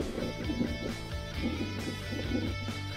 フフフフ。